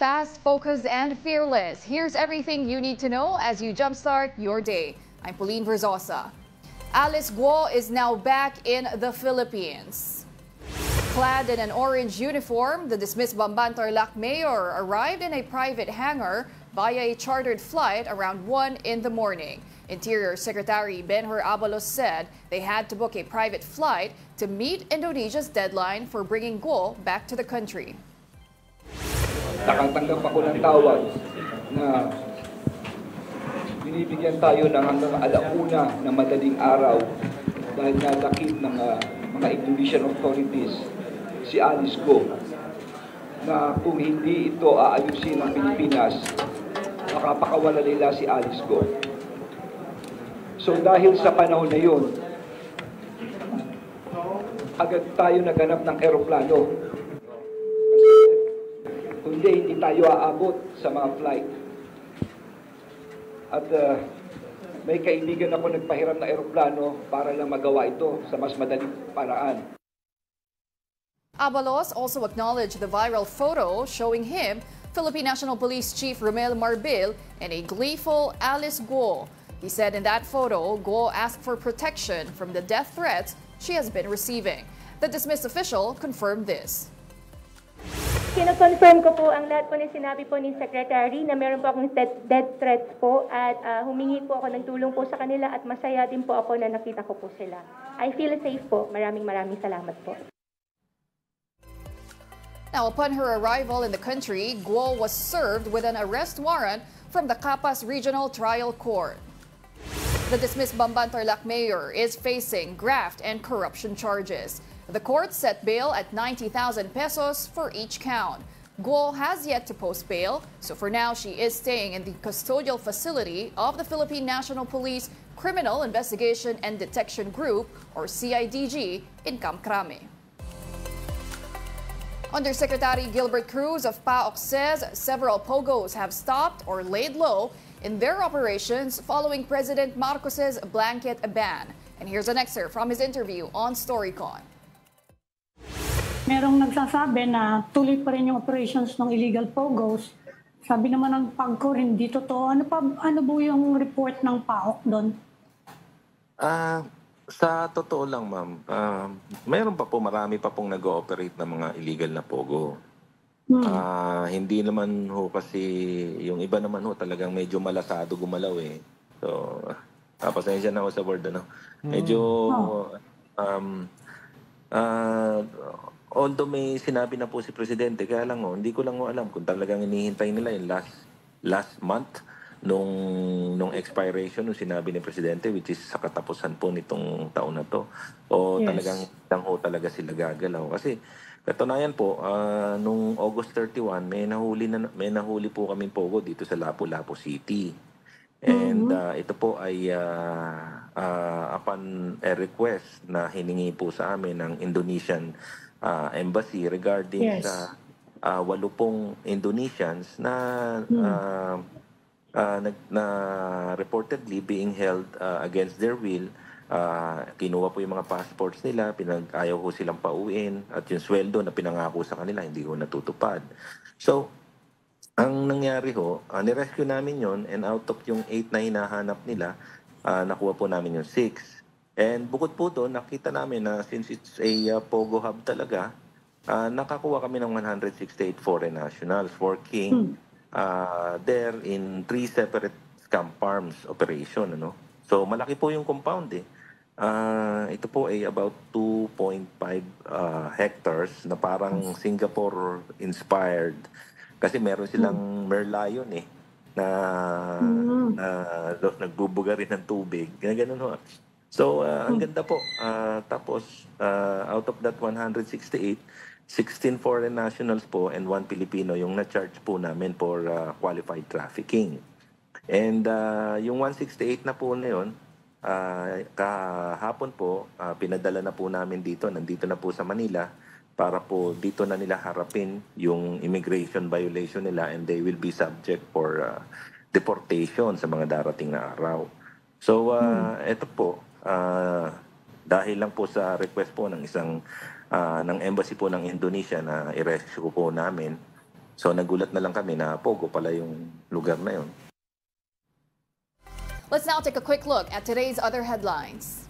Fast, focused, and fearless. Here's everything you need to know as you jumpstart your day. I'm Pauline Verzosa. Alice Guo is now back in the Philippines. Clad in an orange uniform, the dismissed Bamban Tarlac mayor arrived in a private hangar via a chartered flight around 1 in the morning. Interior Secretary Benhur Abalos said they had to book a private flight to meet Indonesia's deadline for bringing Guo back to the country. Nakatanggap ako ng tawag na binibigyan tayo ng hanggang alauna na madaling araw dahil nadakip ng ah, mga Indonesian authorities si Alice Go na kung hindi ito aayusin ng Pilipinas, makapakawala nila si Alice Go. So dahil sa panahon na yun, agad tayo naganap ng eroplano kundi hindi tayo aabot sa mga flight. At uh, may kaibigan ako nagpahiram ng eroplano para lang magawa ito sa mas madaling paraan. Abalos also acknowledged the viral photo showing him, Philippine National Police Chief Romel Marbil, and a gleeful Alice Guo. He said in that photo, Guo asked for protection from the death threats she has been receiving. The dismissed official confirmed this. Kino-confirm ko po ang lahat po ng sinabi po ni Secretary na meron po akong death, threats po at ah, humingi po ako ng tulong po sa kanila at masaya din po ako na nakita ko po sila. I feel safe po. Maraming maraming salamat po. Now, upon her arrival in the country, Guo was served with an arrest warrant from the Capas Regional Trial Court. The dismissed Bamban Tarlac mayor is facing graft and corruption charges. The court set bail at 90,000 pesos for each count. Guo has yet to post bail, so for now she is staying in the custodial facility of the Philippine National Police Criminal Investigation and Detection Group, or CIDG, in Camp Crame. Undersecretary Gilbert Cruz of PAOK says several pogos have stopped or laid low in their operations following President Marcos's blanket ban. And here's an excerpt from his interview on StoryCon. Merong nagsasabi na tuloy pa rin yung operations ng illegal pogos. Sabi naman ng PAGCOR, hindi totoo. Ano, pa, ano po yung report ng PAOK doon? Ah, sa totoo lang, ma'am, ah, mayroon pa po, marami pa pong nag-ooperate ng mga illegal na pogo. Ah, hindi naman ho kasi, yung iba naman ho talagang medyo malasado gumalaw eh. So, ah, pasensya na ako sa word ano. Medyo, um, ah, although may sinabi na po si Presidente, kaya lang ho, hindi ko lang ho alam kung talagang inihintay nila yung last, last month nung nung expiration nung sinabi ni presidente which is sa katapusan po nitong taon na to o Yes. talagang lang ho talaga sila gagalaw kasi katunayan po ah, nung August 31 may nahuli na may nahuli po kami pogo dito sa Lapu-Lapu City and ah, ito po ay ah, ah, upon a request na hiningi po sa amin ng Indonesian ah, embassy regarding Yes. sa ah, walo pong Indonesians na ah, uh, nag, na reportedly being held uh, against their will. Uh, kinuha po yung mga passports nila, pinag ayaw ko silang pauwiin at yung sweldo na pinangako sa kanila hindi ko natutupad. So, ang nangyari ho, uh, nirescue namin yon and out of yung 8 na hinahanap nila, uh, nakuha po namin yung 6. And bukod po doon, nakita namin na since it's a uh, POGO hub talaga, uh, nakakuha kami ng 168 foreign nationals working uh, there in three separate scam farms operation. Ano? So malaki po yung compound eh. Ah, ito po ay about 2.5 uh, hectares na parang Singapore inspired kasi meron silang Merlion eh na, na nagbubuga rin ng tubig. Ganun ho. So, ah, ang ganda po. Ah, tapos, ah, out of that 168, 16 foreign nationals po and one Filipino yung na-charge po namin for ah, qualified trafficking. And ah, yung 168 na po na yun, ah, kahapon po, ah, pinadala na po namin dito, nandito na po sa Manila, para po dito na nila harapin yung immigration violation nila and they will be subject for ah, deportation sa mga darating na araw. So, ah, ito po, ah, dahil lang po sa request po ng isang ah, ng embassy po ng Indonesia na i-rescue po namin. So nagulat na lang kami na Pogo pala yung lugar na yun. Let's now take a quick look at today's other headlines.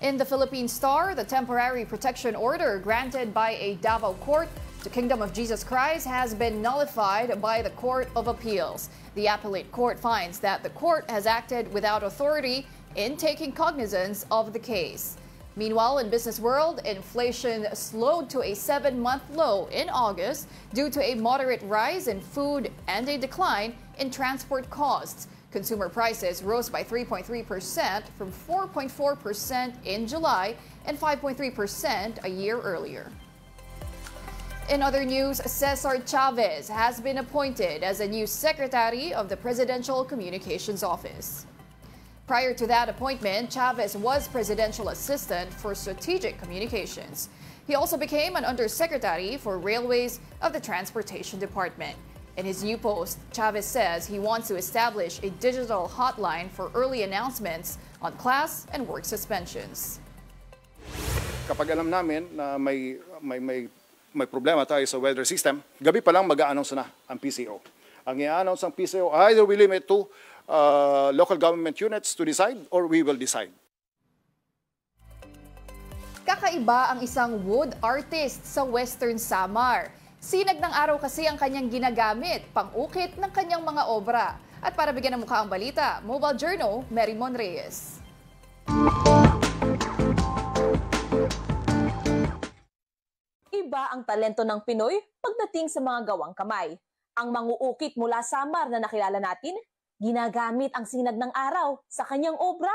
In the Philippine Star, the temporary protection order granted by a Davao court to Kingdom of Jesus Christ has been nullified by the Court of Appeals. The appellate court finds that the court has acted without authority in taking cognizance of the case. Meanwhile, in business world, inflation slowed to a seven-month low in August due to a moderate rise in food and a decline in transport costs. Consumer prices rose by 3.3% from 4.4% in July and 5.3% a year earlier. In other news, Cesar Chavez has been appointed as a new secretary of the Presidential Communications Office. Prior to that appointment, Chavez was presidential assistant for strategic communications. He also became an undersecretary for railways of the Transportation Department. In his new post, Chavez says he wants to establish a digital hotline for early announcements on class and work suspensions. kapag alam namin na may may may may problema tayo sa weather system, gabi pa lang mag-a-announce na ang PCO. Ang i-announce ng PCO, either we limit to uh, local government units to decide or we will decide. Kakaiba ang isang wood artist sa Western Samar. Sinag ng araw kasi ang kanyang ginagamit pang-ukit ng kanyang mga obra. At para bigyan ng mukha ang balita, Mobile Journal, Mary Mon Reyes. Iba ang talento ng Pinoy pagdating sa mga gawang kamay. Ang manguukit mula Samar na nakilala natin, ginagamit ang sinag ng araw sa kanyang obra.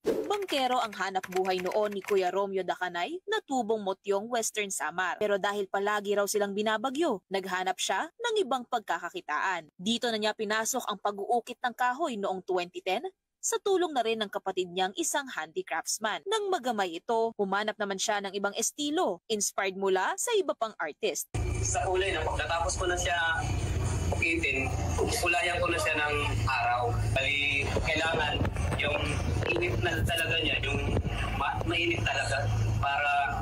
Bangkero ang hanap buhay noon ni Kuya Romeo Dacanay na tubong motyong Western Samar. Pero dahil palagi raw silang binabagyo, naghanap siya ng ibang pagkakakitaan. Dito na niya pinasok ang pag-uukit ng kahoy noong 2010 sa tulong na rin ng kapatid niyang isang handicraftsman. Nang magamay ito, humanap naman siya ng ibang estilo, inspired mula sa iba pang artist. sa kulay na pagkatapos ko na siya ukitin, kulayan ko na siya ng araw. Bali, kailangan yung init na talaga niya, yung ma- mainit talaga para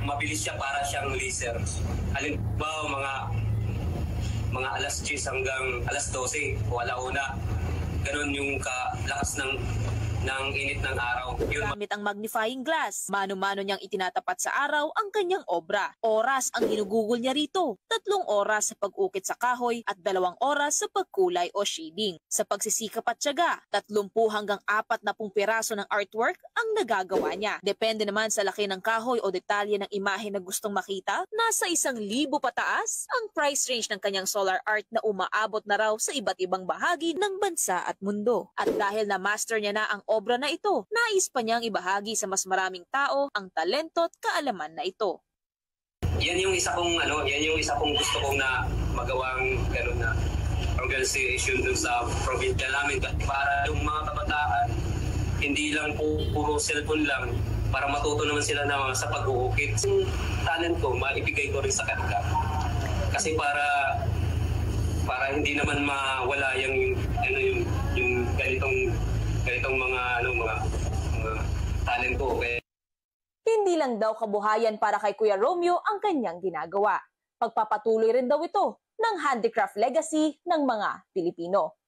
mabilis siya para siyang laser. Halimbawa, mga mga alas 10 hanggang alas 12 o alauna. Ganun yung kalakas ng ng init ng araw. Yun Gamit ang magnifying glass, mano-mano niyang itinatapat sa araw ang kanyang obra. Oras ang ginugugol niya rito. Tatlong oras sa pag-ukit sa kahoy at dalawang oras sa pagkulay o shading. Sa pagsisikap at tiyaga, 30 hanggang 40 piraso ng artwork ang nagagawa niya. Depende naman sa laki ng kahoy o detalye ng imahe na gustong makita, nasa isang libo pataas ang price range ng kanyang solar art na umaabot na raw sa iba't ibang bahagi ng bansa at mundo. At dahil na master niya na ang obra na ito, nais pa niyang ibahagi sa mas maraming tao ang talento at kaalaman na ito. yan yung isa kong ano, yan yung isa kong gusto kong na magawang gano'n na organization dun sa probinsya namin para yung mga kabataan hindi lang po puro cellphone lang para matuto naman sila na sa pag-uukit. Yung talent ko, maibigay ko rin sa kanila. Kasi para para hindi naman mawala yung ano yung yung ganitong ganitong mga ano mga mga talent ko. Kaya Hindi lang daw kabuhayan para kay Kuya Romeo ang kanyang ginagawa. Pagpapatuloy rin daw ito ng handicraft legacy ng mga Pilipino.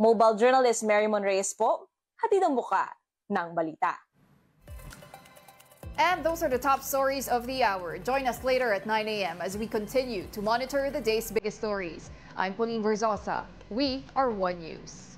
Mobile journalist Mary Mon Reyes po, hatid ang buka ng balita. And those are the top stories of the hour. Join us later at 9 a.m. as we continue to monitor the day's biggest stories. I'm Pauline Verzosa. We are One News.